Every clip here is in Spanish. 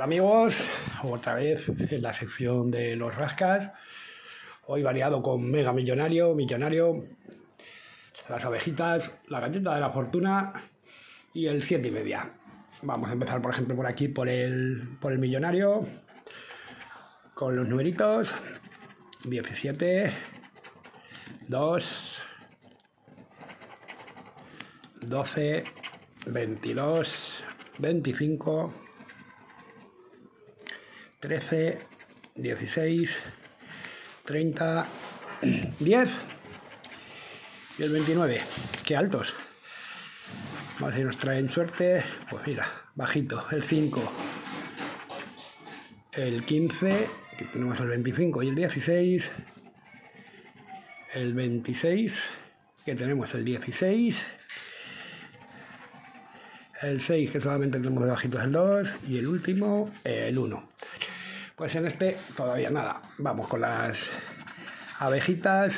Amigos, otra vez en la sección de los rascas. Hoy variado con Mega Millonario, Millonario, las abejitas, la galleta de la fortuna y el 7 y media. Vamos a empezar, por ejemplo, por aquí, por el, por el Millonario, con los numeritos. 17, 2, 12, 22, 25, 13, 16, 30, 10 y el 29. ¡Qué altos! Vamos si nos traen suerte. Pues mira, bajito, el 5, el 15, que tenemos el 25 y el 16, el 26, que tenemos el 16, el 6, que solamente tenemos bajitos el 2, y el último, el 1. Pues en este todavía nada. Vamos con las abejitas.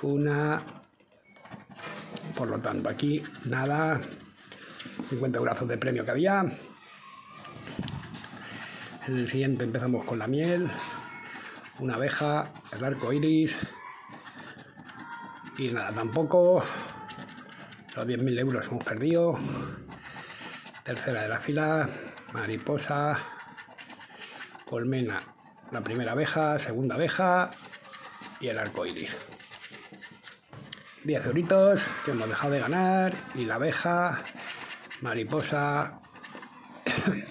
Una. Por lo tanto, aquí nada. 50 brazos de premio que había. En el siguiente empezamos con la miel. Una abeja, el arco iris. Y nada, tampoco. Los 10.000 euros hemos perdido. Tercera de la fila. Mariposa colmena, la primera abeja, segunda abeja y el arco iris. 10 euritos que hemos dejado de ganar y la abeja, mariposa.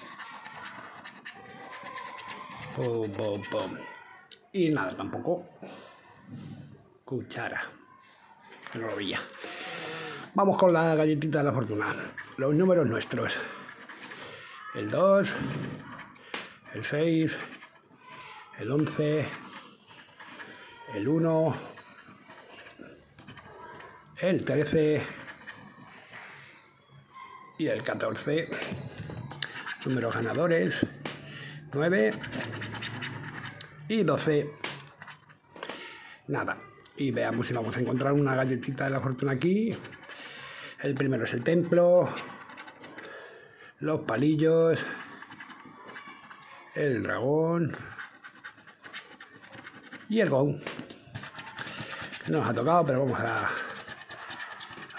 Y nada tampoco. Cuchara. Que no lo veía. Vamos con la galletita de la fortuna. Los números nuestros. El 2, el 6, el 11, el 1, el 13 y el 14. Números ganadores 9 y 12. Nada. Y veamos si vamos a encontrar una galletita de la fortuna aquí. El primero es el templo, los palillos, el dragón y el gong. No nos ha tocado, pero vamos a,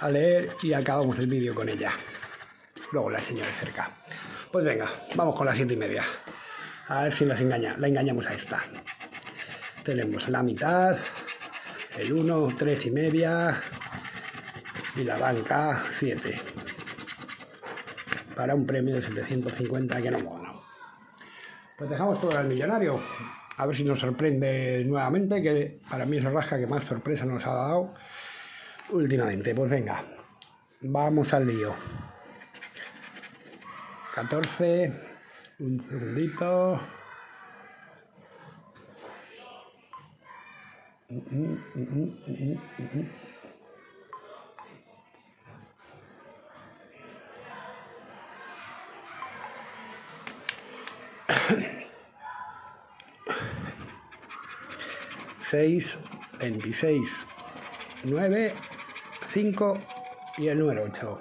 a leer y acabamos el vídeo con ella. Luego la enseño de cerca. Pues venga, vamos con las siete y media. A ver si las engaña, la engañamos a esta. Tenemos la mitad, el 1, 3 y media y la banca 7. Para un premio de 750 que no mola. Pues dejamos todo al millonario. A ver si nos sorprende nuevamente, que para mí es la rasca que más sorpresa nos ha dado últimamente. Pues venga, vamos al lío. 14, un segundito. Seis, veintiséis, nueve, cinco y el número ocho.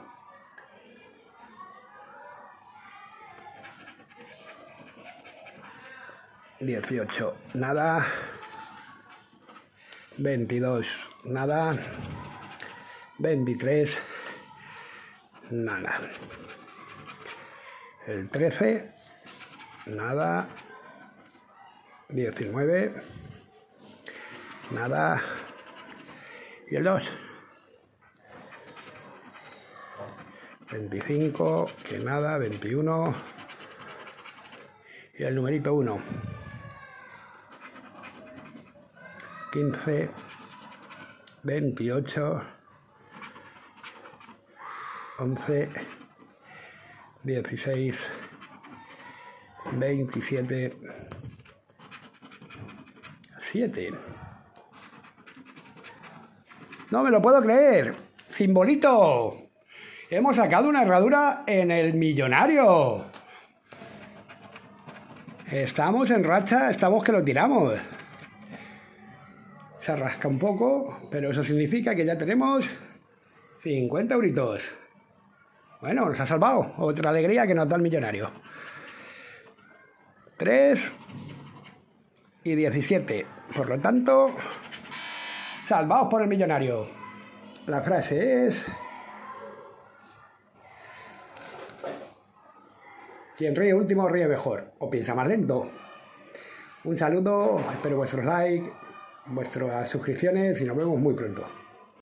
Dieciocho, nada. Veintidós, nada. Veintitrés, nada. El trece, nada, 19, nada, y el 2, 25, que nada, 21, y el numerito 1, 15, 28, 11, 16, 27, 7. No me lo puedo creer. Simbolito. Hemos sacado una herradura en el millonario. Estamos en racha, estamos que lo tiramos. Se rasca un poco, pero eso significa que ya tenemos 50 euritos. Bueno, nos ha salvado. Otra alegría que nos da el millonario. 3 y 17. Por lo tanto, salvaos por el millonario. La frase es... Quien ríe último ríe mejor o piensa más lento. Un saludo, espero vuestros likes, vuestras suscripciones y nos vemos muy pronto.